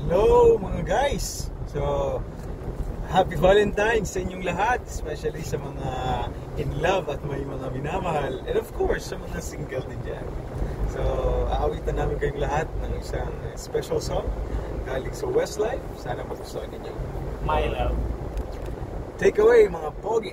Hello mga guys! So, Happy Valentine's sa inyong lahat, especially sa mga in love at may mga minamahal. And of course, sa mga single din dyan. So, aawitan namin kayong lahat ng isang special song galing sa Westlife. Sana magustuhan ninyo. My love. Take away mga pogi!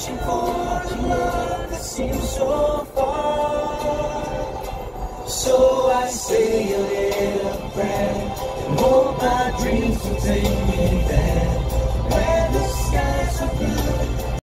reaching for the love that seems so far. So I say a little prayer and hope my dreams will take.